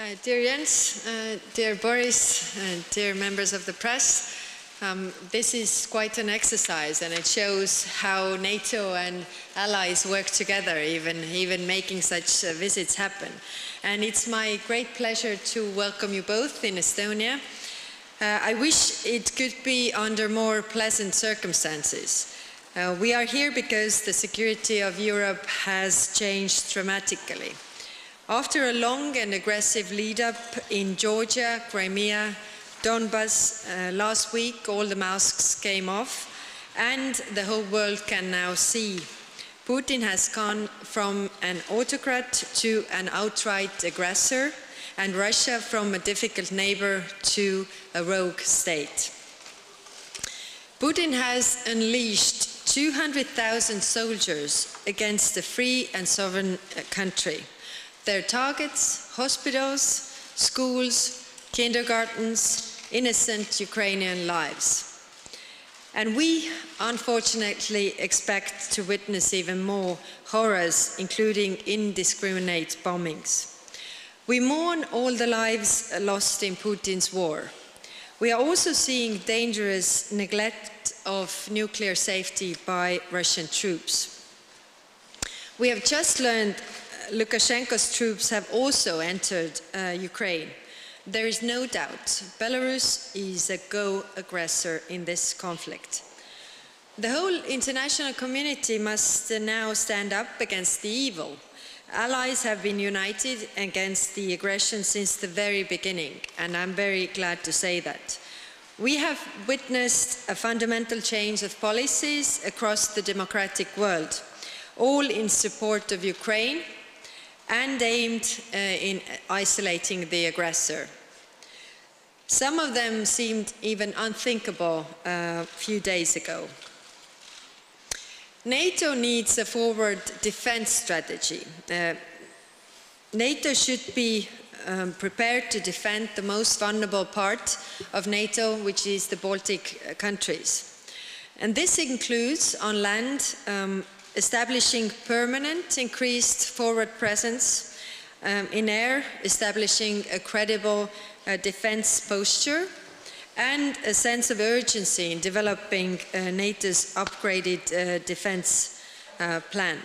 Uh, dear Jens, uh, dear Boris, uh, dear members of the press, um, this is quite an exercise and it shows how NATO and allies work together, even, even making such uh, visits happen. And it's my great pleasure to welcome you both in Estonia. Uh, I wish it could be under more pleasant circumstances. Uh, we are here because the security of Europe has changed dramatically. After a long and aggressive lead up in Georgia, Crimea, Donbas uh, last week, all the masks came off, and the whole world can now see. Putin has gone from an autocrat to an outright aggressor, and Russia from a difficult neighbor to a rogue state. Putin has unleashed 200,000 soldiers against a free and sovereign uh, country. Their targets hospitals, schools, kindergartens, innocent Ukrainian lives. And we, unfortunately, expect to witness even more horrors, including indiscriminate bombings. We mourn all the lives lost in Putin's war. We are also seeing dangerous neglect of nuclear safety by Russian troops. We have just learned Lukashenko's troops have also entered uh, Ukraine. There is no doubt Belarus is a go aggressor in this conflict. The whole international community must now stand up against the evil. Allies have been united against the aggression since the very beginning, and I'm very glad to say that. We have witnessed a fundamental change of policies across the democratic world, all in support of Ukraine and aimed uh, in isolating the aggressor. Some of them seemed even unthinkable uh, a few days ago. NATO needs a forward defense strategy. Uh, NATO should be um, prepared to defend the most vulnerable part of NATO, which is the Baltic uh, countries. And this includes on land um, establishing permanent increased forward presence um, in air, establishing a credible uh, defense posture, and a sense of urgency in developing uh, NATO's upgraded uh, defense uh, plan.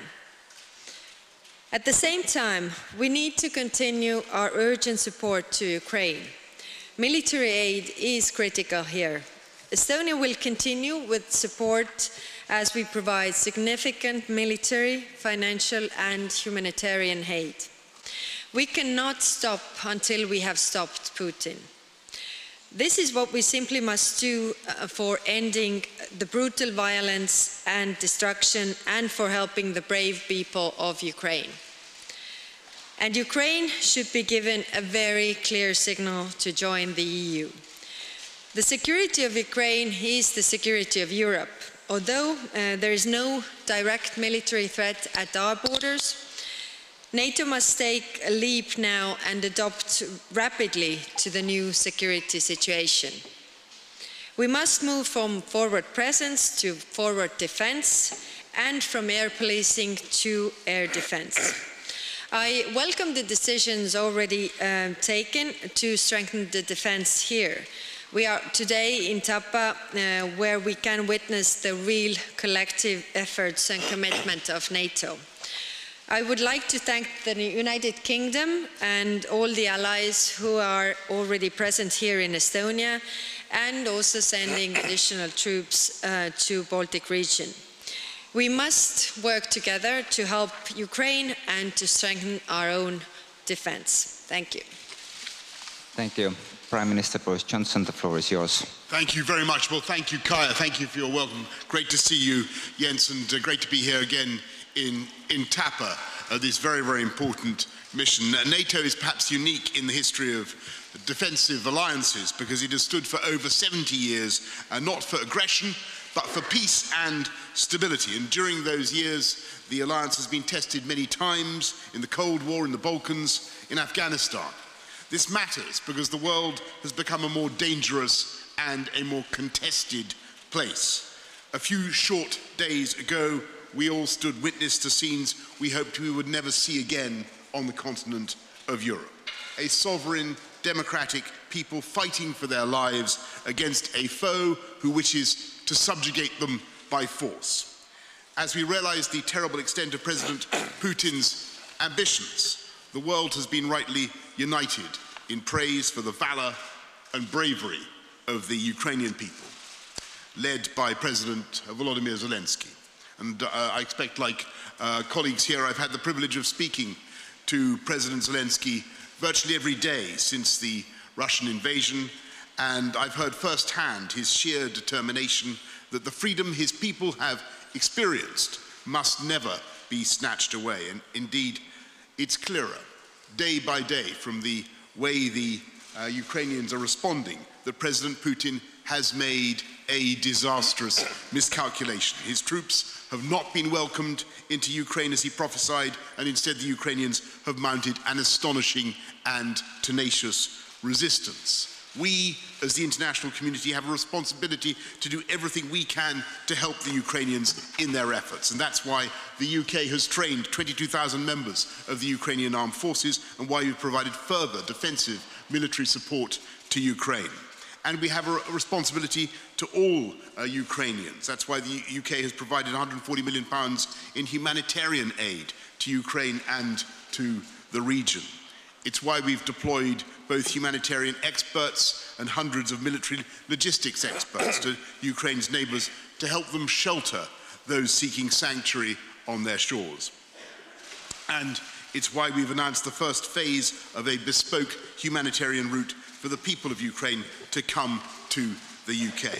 At the same time, we need to continue our urgent support to Ukraine. Military aid is critical here. Estonia will continue with support as we provide significant military, financial and humanitarian aid. We cannot stop until we have stopped Putin. This is what we simply must do uh, for ending the brutal violence and destruction and for helping the brave people of Ukraine. And Ukraine should be given a very clear signal to join the EU. The security of Ukraine is the security of Europe. Although uh, there is no direct military threat at our borders, NATO must take a leap now and adopt rapidly to the new security situation. We must move from forward presence to forward defense and from air policing to air defense. I welcome the decisions already um, taken to strengthen the defense here. We are today in Tapa uh, where we can witness the real collective efforts and commitment of NATO. I would like to thank the United Kingdom and all the allies who are already present here in Estonia and also sending additional troops uh, to Baltic region. We must work together to help Ukraine and to strengthen our own defense. Thank you. Thank you. Prime Minister Boris Johnson, the floor is yours. Thank you very much. Well, thank you, Kaja. Thank you for your welcome. Great to see you, Jens, and uh, great to be here again in, in Tapa, uh, this very, very important mission. Uh, NATO is perhaps unique in the history of defensive alliances because it has stood for over 70 years, uh, not for aggression, but for peace and stability. And during those years, the alliance has been tested many times in the Cold War, in the Balkans, in Afghanistan. This matters because the world has become a more dangerous and a more contested place. A few short days ago, we all stood witness to scenes we hoped we would never see again on the continent of Europe. a sovereign, democratic people fighting for their lives against a foe who wishes to subjugate them by force. As we realize the terrible extent of President Putin's ambitions, the world has been rightly united in praise for the valor and bravery of the Ukrainian people, led by President Volodymyr Zelensky. And uh, I expect, like uh, colleagues here, I've had the privilege of speaking to President Zelensky virtually every day since the Russian invasion, and I've heard firsthand his sheer determination that the freedom his people have experienced must never be snatched away. And indeed, it's clearer day by day from the way the uh, Ukrainians are responding that President Putin has made a disastrous miscalculation. His troops have not been welcomed into Ukraine as he prophesied, and instead the Ukrainians have mounted an astonishing and tenacious resistance. We, as the international community, have a responsibility to do everything we can to help the Ukrainians in their efforts. And that's why the UK has trained 22,000 members of the Ukrainian armed forces and why we've provided further defensive military support to Ukraine. And we have a responsibility to all uh, Ukrainians. That's why the UK has provided 140 million pounds in humanitarian aid to Ukraine and to the region. It's why we've deployed both humanitarian experts and hundreds of military logistics experts to Ukraine's neighbors to help them shelter those seeking sanctuary on their shores. And it's why we've announced the first phase of a bespoke humanitarian route for the people of Ukraine to come to the UK.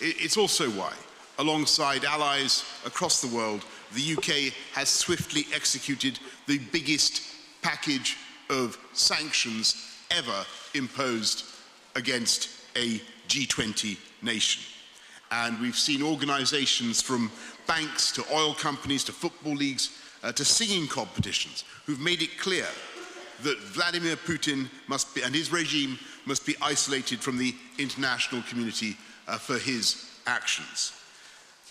It's also why, alongside allies across the world, the UK has swiftly executed the biggest package of sanctions ever imposed against a G20 nation. And we've seen organizations from banks to oil companies to football leagues uh, to singing competitions who've made it clear that Vladimir Putin must be, and his regime must be isolated from the international community uh, for his actions.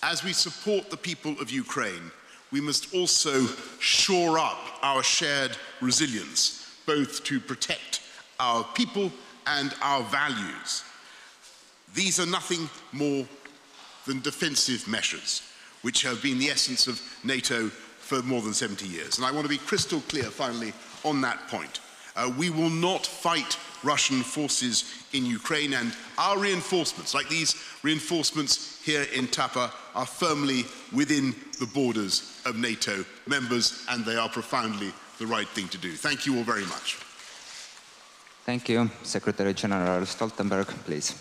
As we support the people of Ukraine, we must also shore up our shared resilience both to protect our people and our values. These are nothing more than defensive measures, which have been the essence of NATO for more than 70 years. And I want to be crystal clear, finally, on that point. Uh, we will not fight Russian forces in Ukraine, and our reinforcements, like these reinforcements here in Tapa, are firmly within the borders of NATO members, and they are profoundly the right thing to do. Thank you all very much. Thank you. Secretary General Stoltenberg, please.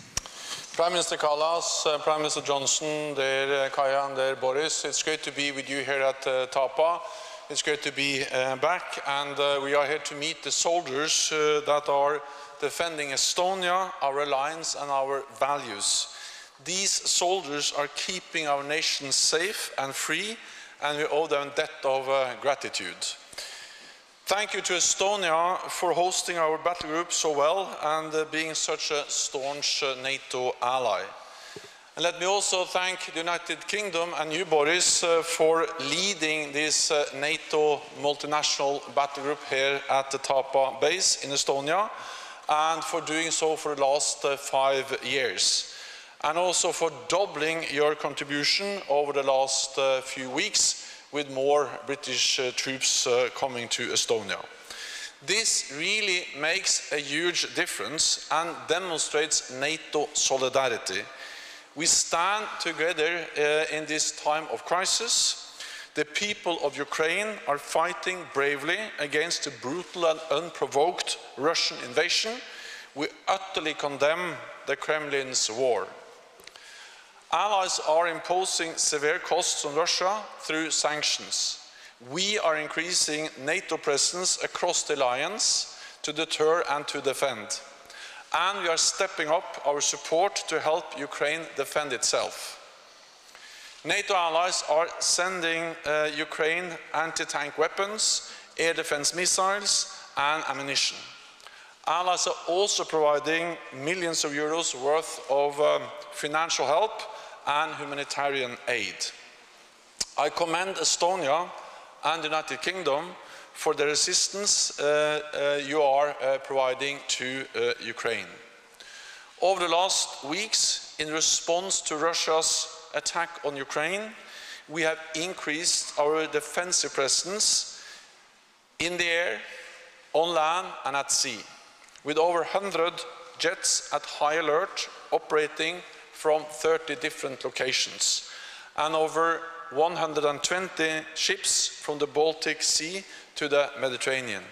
Prime Minister Kallas, uh, Prime Minister Johnson, dear uh, Kaja and dear Boris, it's great to be with you here at uh, Tapa. It's great to be uh, back and uh, we are here to meet the soldiers uh, that are defending Estonia, our alliance and our values. These soldiers are keeping our nation safe and free and we owe them a debt of gratitude. Thank you to Estonia for hosting our battle group so well and uh, being such a staunch uh, NATO ally. And let me also thank the United Kingdom and you, Boris, uh, for leading this uh, NATO multinational battle group here at the Tapa base in Estonia and for doing so for the last uh, five years. And also for doubling your contribution over the last uh, few weeks with more British uh, troops uh, coming to Estonia. This really makes a huge difference and demonstrates NATO solidarity. We stand together uh, in this time of crisis. The people of Ukraine are fighting bravely against the brutal and unprovoked Russian invasion. We utterly condemn the Kremlin's war. Allies are imposing severe costs on Russia through sanctions. We are increasing NATO presence across the alliance to deter and to defend. And we are stepping up our support to help Ukraine defend itself. NATO allies are sending uh, Ukraine anti-tank weapons, air defense missiles and ammunition. Allies are also providing millions of euros worth of um, financial help and humanitarian aid. I commend Estonia and the United Kingdom for the resistance uh, uh, you are uh, providing to uh, Ukraine. Over the last weeks, in response to Russia's attack on Ukraine, we have increased our defensive presence in the air, on land and at sea, with over 100 jets at high alert operating from 30 different locations, and over 120 ships from the Baltic Sea to the Mediterranean.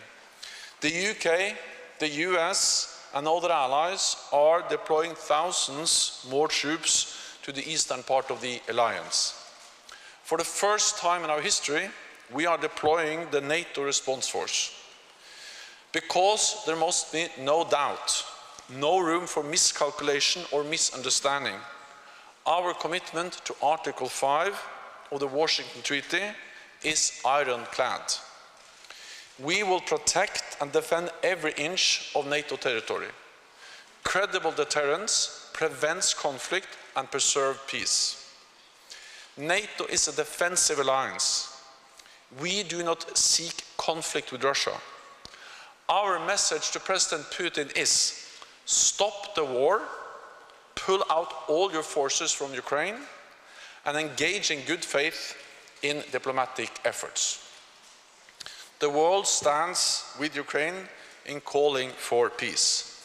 The UK, the US and other allies are deploying thousands more troops to the eastern part of the alliance. For the first time in our history, we are deploying the NATO response force. Because there must be no doubt, no room for miscalculation or misunderstanding. Our commitment to Article 5 of the Washington Treaty is ironclad. We will protect and defend every inch of NATO territory. Credible deterrence prevents conflict and preserves peace. NATO is a defensive alliance. We do not seek conflict with Russia. Our message to President Putin is stop the war, pull out all your forces from Ukraine, and engage in good faith in diplomatic efforts. The world stands with Ukraine in calling for peace.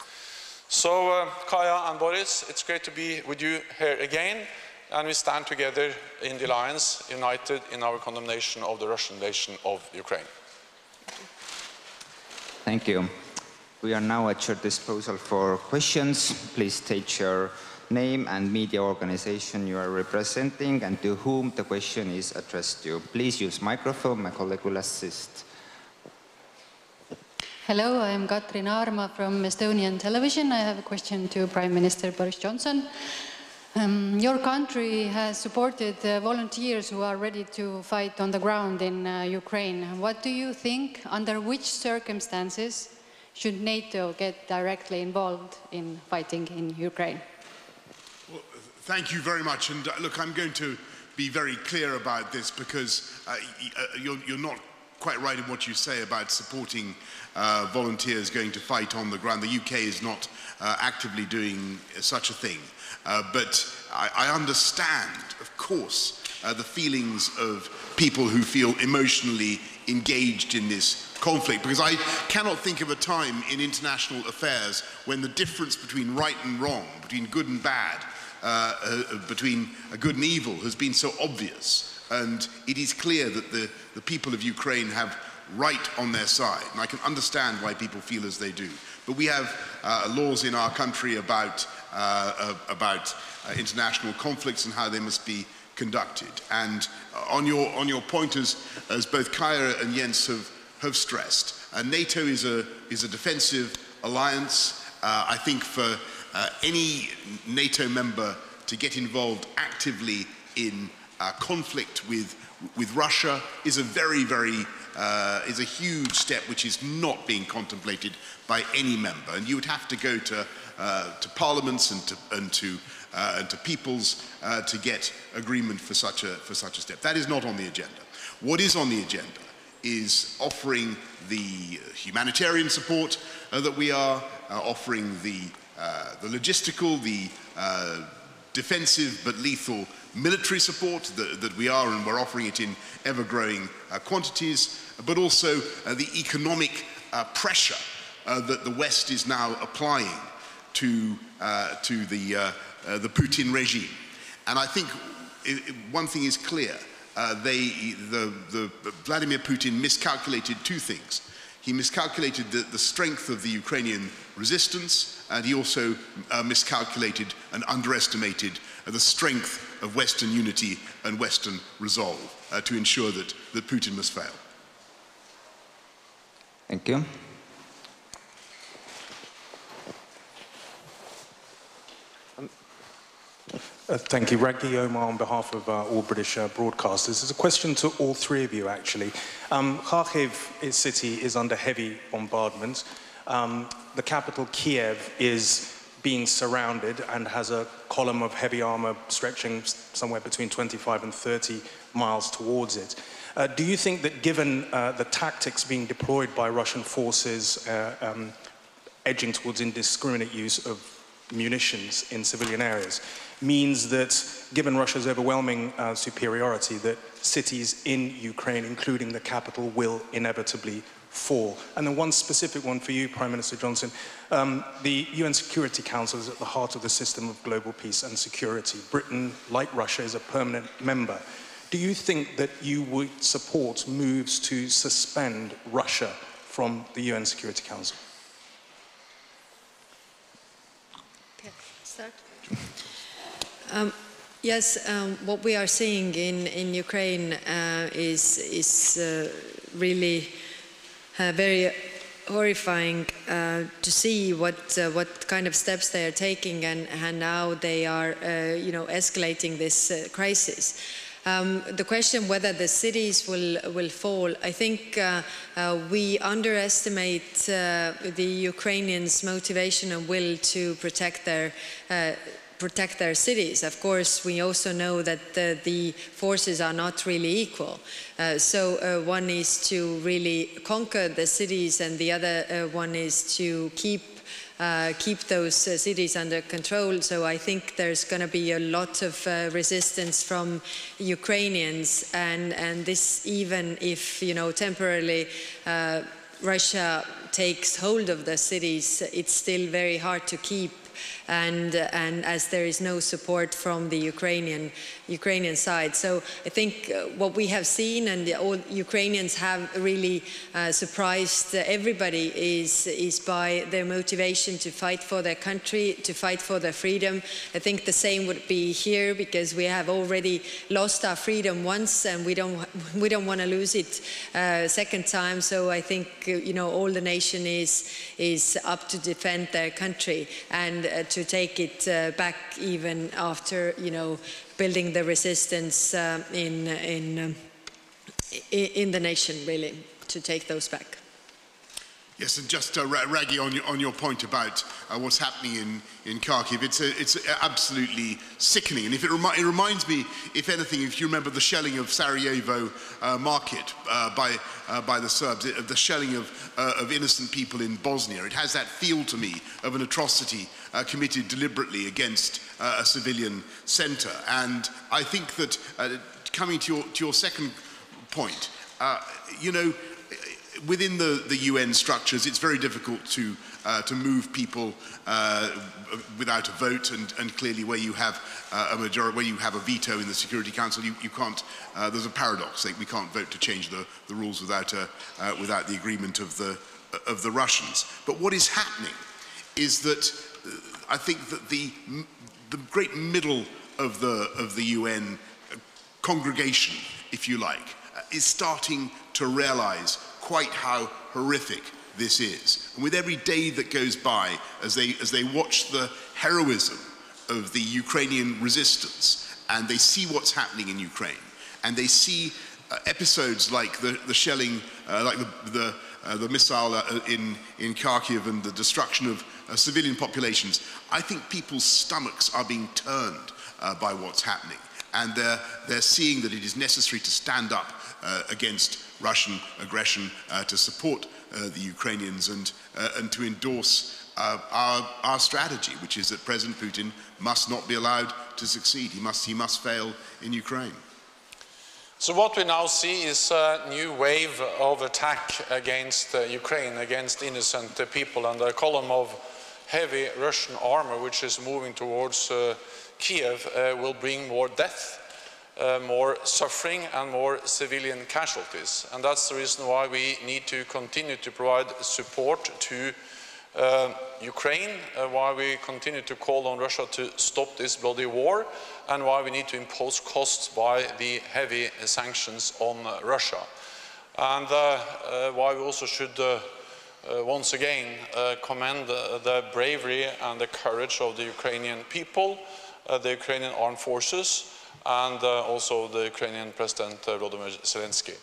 So, uh, Kaja and Boris, it's great to be with you here again, and we stand together in the alliance, united in our condemnation of the Russian invasion of Ukraine. Thank you. We are now at your disposal for questions. Please state your name and media organization you are representing and to whom the question is addressed to. Please use microphone, my colleague will assist. Hello, I am Katrin Arma from Estonian television. I have a question to Prime Minister Boris Johnson. Um, your country has supported uh, volunteers who are ready to fight on the ground in uh, Ukraine. What do you think, under which circumstances should NATO get directly involved in fighting in Ukraine? Well, thank you very much. And uh, look, I'm going to be very clear about this because uh, uh, you're, you're, not quite right in what you say about supporting uh, volunteers going to fight on the ground. The UK is not uh, actively doing such a thing. Uh, but I, I, understand, of course, the feelings of people who feel emotionally engaged in this conflict because I cannot think of a time in international affairs when the difference between right and wrong, between good and bad, uh, uh, between good and evil has been so obvious. And it is clear that the, the people of Ukraine have right on their side. And I can understand why people feel as they do. But we have uh, laws in our country about, uh, uh, about uh, international conflicts and how they must be conducted. And on your, on your point, as, as both Kaja and Jens have, have stressed, NATO is a, is a defensive alliance. I think for uh, any NATO member to get involved actively in uh, conflict with, with Russia is a very, very, uh, is a huge step which is not being contemplated by any member. And you would have to go to, uh, to parliaments and to, and to, uh, and to peoples uh, to get agreement for such, a, for such a step. That is not on the agenda. What is on the agenda is offering the humanitarian support that we are, offering the uh, the logistical, the uh, defensive but lethal military support that, that, we are, and we're offering it in ever growing uh, quantities, but also uh, the economic uh, pressure that the West is now applying to, to the, the Putin regime. And I think it, one thing is clear. they, the, the Vladimir Putin miscalculated two things. He miscalculated the, the strength of the Ukrainian resistance, and he also uh, miscalculated and underestimated uh, the strength of Western unity and Western resolve uh, to ensure that, that Putin must fail. Thank you. Uh, thank you. Rageh Omar on behalf of uh, all British uh, broadcasters. There's a question to all three of you, actually. Um, Kharkiv city is under heavy bombardment. Um, the capital, Kiev, is being surrounded and has a column of heavy armor stretching somewhere between 25 and 30 miles towards it. Uh, do you think that given uh, the tactics being deployed by Russian forces uh, um, edging towards indiscriminate use of munitions in civilian areas, means that given Russia's overwhelming uh, superiority, that cities in Ukraine, including the capital, will inevitably fall. And then one specific one for you, Prime Minister Johnson. Um, the UN Security Council is at the heart of the system of global peace and security. Britain, like Russia, is a permanent member. Do you think that you would support moves to suspend Russia from the UN Security Council? Um, yes, um, what we are seeing in, in Ukraine uh, is, is uh, really uh, very horrifying uh, to see what uh, what kind of steps they are taking and, and how they are uh, you know escalating this uh, crisis. Um, the question whether the cities will will fall, I think uh, uh, we underestimate the Ukrainians' motivation and will to protect their protect their cities. Of course, we also know that the, the forces are not really equal. Uh, so uh, one is to really conquer the cities and the other uh, one is to keep uh, keep those uh, cities under control. So I think there's going to be a lot of uh, resistance from Ukrainians, and and this even if you know temporarily. Russia takes hold of the cities, it's still very hard to keep and, and as there is no support from the Ukrainian, Ukrainian side. So I think uh, what we have seen and all Ukrainians have really uh, surprised everybody is, is by their motivation to fight for their country, to fight for their freedom. I think the same would be here because we have already lost our freedom once and we don't, we don't want to lose it uh, second time. So I think, uh, you know, all the nation is, is up to defend their country and uh, to take it uh, back even after, you know, building the resistance uh, in, in, um, in the nation, really, to take those back. Yes, and just uh, Rageh, on your, on your point about uh, what's happening in, in Kharkiv, it's, a, it's absolutely sickening. And if it, remi it, reminds me, if anything, if you remember the shelling of Sarajevo uh, market uh, by, uh, by the Serbs, the shelling of, uh, of innocent people in Bosnia, it has that feel to me of an atrocity committed deliberately against a civilian centre. And I think that, coming to your, to your second point, you know, within the, the UN structures, it's very difficult to, uh, to move people uh, without a vote, and, and clearly where you have uh, a majority, where you have a veto in the Security Council, you, you can't, uh, there's a paradox, like we can't vote to change the, the rules without, a, uh, without the agreement of the, of the Russians. But what is happening is that uh, I think that the, the great middle of the, of the UN congregation, if you like, is starting to realize quite how horrific this is. And with every day that goes by, as they, as they watch the heroism of the Ukrainian resistance, and they see what's happening in Ukraine, and they see uh, episodes like the, the shelling, uh, like the, the, uh, the missile uh, in, in Kharkiv and the destruction of uh, civilian populations, I think people's stomachs are being turned uh, by what's happening. And they're, they're seeing that it is necessary to stand up against Russian aggression uh, to support uh, the Ukrainians and, uh, and to endorse our, our strategy, which is that President Putin must not be allowed to succeed. He must, he must fail in Ukraine. So what we now see is a new wave of attack against uh, Ukraine, against innocent uh, people, and a column of heavy Russian armor which is moving towards uh, Kiev will bring more death uh, more suffering and more civilian casualties. And that's the reason why we need to continue to provide support to uh, Ukraine, uh, why we continue to call on Russia to stop this bloody war, and why we need to impose costs by the heavy sanctions on uh, Russia. And uh, uh, why we also should once again commend the bravery and the courage of the Ukrainian people, the Ukrainian armed forces, and uh, also the Ukrainian President uh, Volodymyr Zelensky.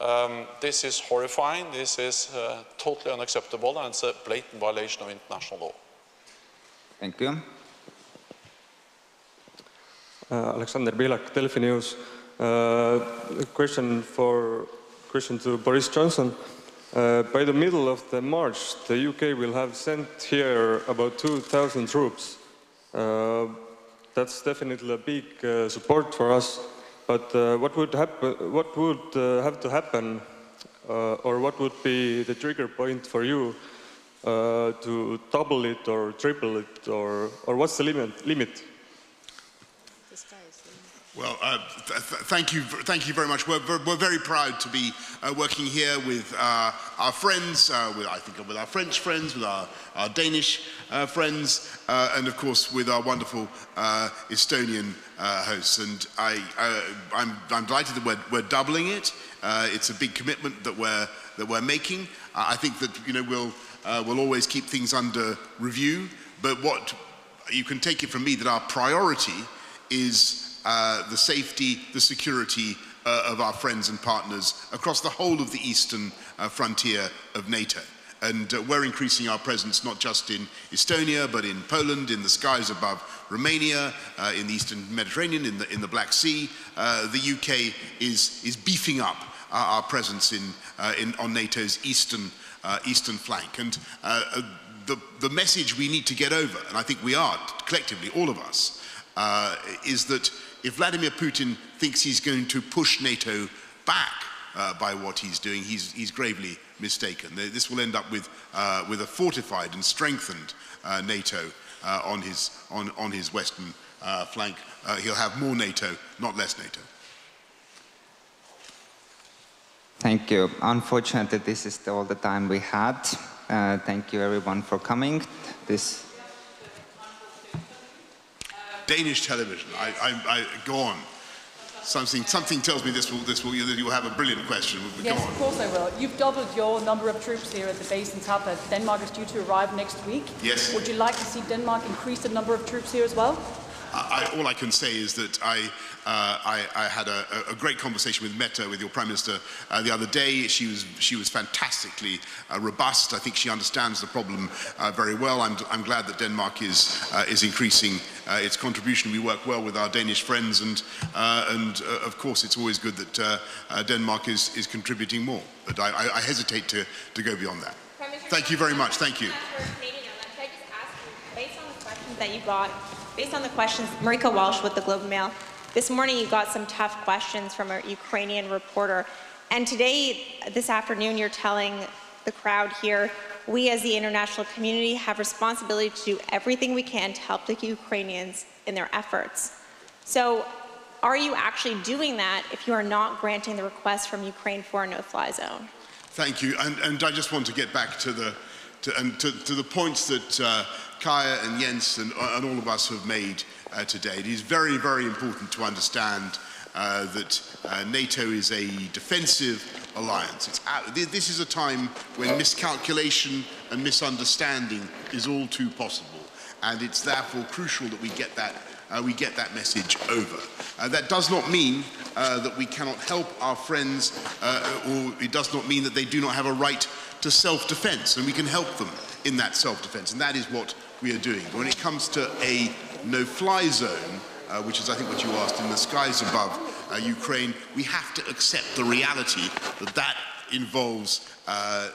Um, this is horrifying, this is uh, totally unacceptable, and it's a blatant violation of international law. Thank you. Alexander Bilak, Delfi News. Uh, a question for question to Boris Johnson. Uh, by the middle of the March, the UK will have sent here about 2,000 troops. Uh, that's definitely a big uh, support for us. But uh, what would happen? What would uh, have to happen, uh, or what would be the trigger point for you uh, to double it or triple it, or or what's the limit? Limit? Well, uh, th- th- thank you, thank you very much. We're, we're very proud to be uh, working here with uh, our friends, uh, with I think with our French friends, with our, our Danish uh, friends, uh, and of course with our wonderful Estonian hosts. And I, I'm, I'm delighted that we're, we're doubling it. It's a big commitment that we're that we're making. I think that you know we'll we'll always keep things under review. But what you can take it from me that our priority is uh, the safety, the security uh, of our friends and partners across the whole of the eastern uh, frontier of NATO. And uh, we're increasing our presence not just in Estonia, but in Poland, in the skies above Romania, uh, in the eastern Mediterranean, in the, in the Black Sea. Uh, the UK is, is beefing up our, our presence in, in, on NATO's eastern, eastern flank. And the, the message we need to get over, and I think we are collectively, all of us, uh, is that if Vladimir Putin thinks he's going to push NATO back uh, by what he's doing, he's, he's gravely mistaken. This will end up with, uh, with a fortified and strengthened uh, NATO uh, on, his, on, on his western uh, flank. He'll have more NATO, not less NATO. Thank you. Unfortunately, this is all the time we had. Thank you everyone for coming. This Danish television. I, I, I, go on. Something, something tells me this will, this will, you'll have a brilliant question. Yes, of course I will. You've doubled your number of troops here at the base in Tapa. Denmark is due to arrive next week. Yes. Would you like to see Denmark increase the number of troops here as well? I, all I can say is that I, uh, I, I had a, a, great conversation with Mette, with your Prime Minister, uh, the other day. She was, she was fantastically uh, robust. I think she understands the problem uh, very well. I'm, I'm glad that Denmark is, uh, is increasing uh, its contribution. We work well with our Danish friends, and, and of course, it's always good that Denmark is, is contributing more. But I, I, I hesitate to, to go beyond that. Thank you very much. Thank you. Based on the questions that you got, Based on the questions, Marieke Walsh with the Globe and Mail. This morning you got some tough questions from a Ukrainian reporter. And today, this afternoon, you're telling the crowd here, we as the international community have responsibility to do everything we can to help the Ukrainians in their efforts. So are you actually doing that if you are not granting the request from Ukraine for a no-fly zone? Thank you. And, and I just want to get back to the, to, and to, to the points that uh, Kaja and Jens and, and, all of us have made uh, today. It is very, very important to understand uh, that uh, NATO is a defensive alliance. this is a time when miscalculation and misunderstanding is all too possible. And it's therefore crucial that we get that, uh, we get that message over. Uh, that does not mean uh, that we cannot help our friends, or it does not mean that they do not have a right to self-defense, and we can help them in that self-defense. And that is what we are doing. But when it comes to a no-fly zone, uh, which is I think what you asked, in the skies above uh, Ukraine, we have to accept the reality that that involves uh,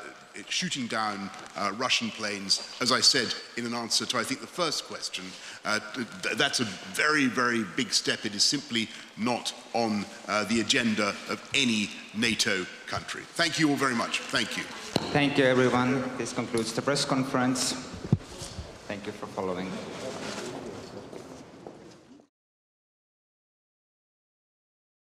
shooting down uh, Russian planes, as I said in an answer to, I think, the first question. Uh, th that's a very, very big step. It is simply not on uh, the agenda of any NATO country. Thank you all very much. Thank you. Thank you, everyone. This concludes the press conference. Thank you for following.